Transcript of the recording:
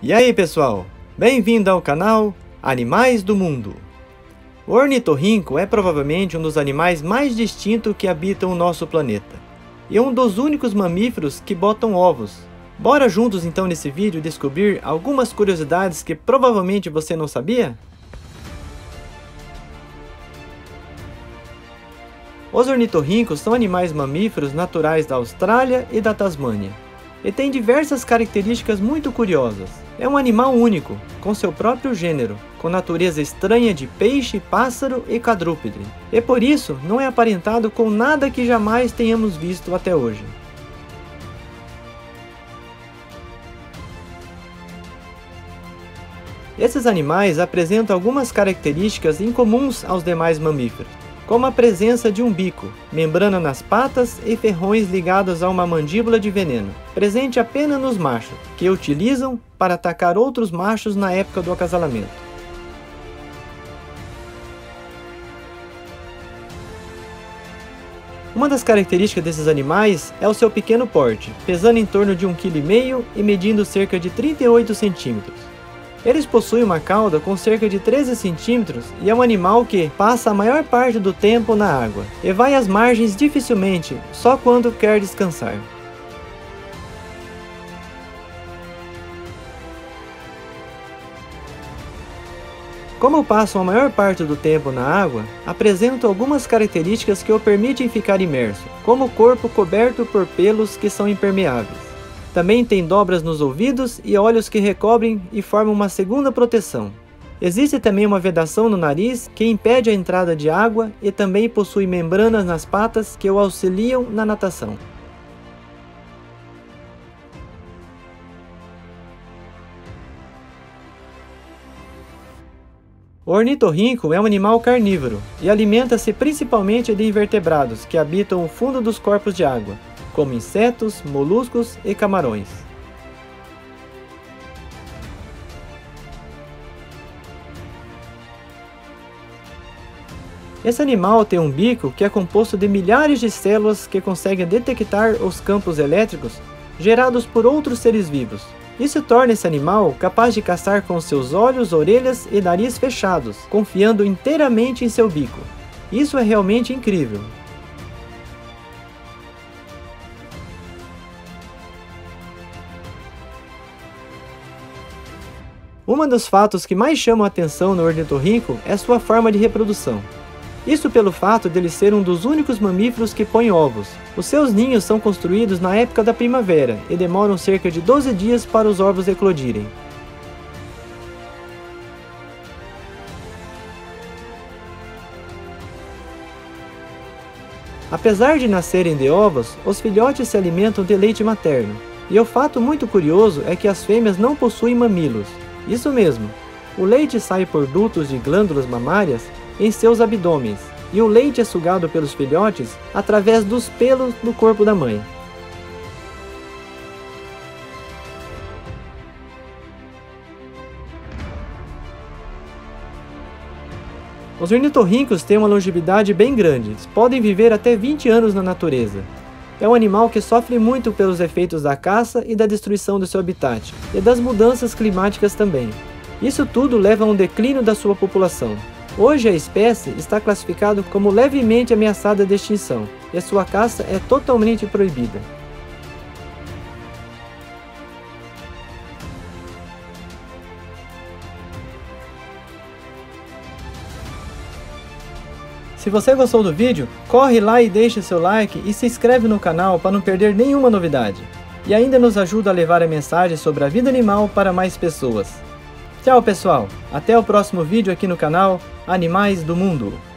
E aí pessoal, bem-vindo ao canal Animais do Mundo. O ornitorrinco é provavelmente um dos animais mais distintos que habitam o nosso planeta. E um dos únicos mamíferos que botam ovos. Bora juntos então nesse vídeo descobrir algumas curiosidades que provavelmente você não sabia? Os ornitorrincos são animais mamíferos naturais da Austrália e da Tasmânia e tem diversas características muito curiosas. É um animal único, com seu próprio gênero, com natureza estranha de peixe, pássaro e quadrúpede, e por isso não é aparentado com nada que jamais tenhamos visto até hoje. Esses animais apresentam algumas características incomuns aos demais mamíferos como a presença de um bico, membrana nas patas e ferrões ligados a uma mandíbula de veneno, presente apenas nos machos, que utilizam para atacar outros machos na época do acasalamento. Uma das características desses animais é o seu pequeno porte, pesando em torno de 1,5 kg e medindo cerca de 38 centímetros. Eles possuem uma cauda com cerca de 13 centímetros e é um animal que passa a maior parte do tempo na água e vai às margens dificilmente, só quando quer descansar. Como passam a maior parte do tempo na água, apresentam algumas características que o permitem ficar imerso, como o corpo coberto por pelos que são impermeáveis. Também tem dobras nos ouvidos e olhos que recobrem e formam uma segunda proteção. Existe também uma vedação no nariz que impede a entrada de água e também possui membranas nas patas que o auxiliam na natação. O ornitorrinco é um animal carnívoro e alimenta-se principalmente de invertebrados que habitam o fundo dos corpos de água, como insetos, moluscos e camarões. Esse animal tem um bico que é composto de milhares de células que conseguem detectar os campos elétricos gerados por outros seres vivos. Isso torna esse animal capaz de caçar com seus olhos, orelhas e nariz fechados, confiando inteiramente em seu bico. Isso é realmente incrível. Um dos fatos que mais chamam a atenção no ornitorrinco é sua forma de reprodução. Isso pelo fato dele ser um dos únicos mamíferos que põe ovos. Os seus ninhos são construídos na época da primavera e demoram cerca de 12 dias para os ovos eclodirem. Apesar de nascerem de ovos, os filhotes se alimentam de leite materno. E o fato muito curioso é que as fêmeas não possuem mamilos, isso mesmo, o leite sai por dutos de glândulas mamárias em seus abdômenes, e o leite é sugado pelos filhotes através dos pelos do corpo da mãe. Os ornitorrincos têm uma longevidade bem grande, podem viver até 20 anos na natureza, é um animal que sofre muito pelos efeitos da caça e da destruição do seu habitat, e das mudanças climáticas também. Isso tudo leva a um declínio da sua população. Hoje a espécie está classificada como levemente ameaçada de extinção, e a sua caça é totalmente proibida. Se você gostou do vídeo, corre lá e deixe seu like e se inscreve no canal para não perder nenhuma novidade. E ainda nos ajuda a levar a mensagem sobre a vida animal para mais pessoas. Tchau pessoal, até o próximo vídeo aqui no canal Animais do Mundo.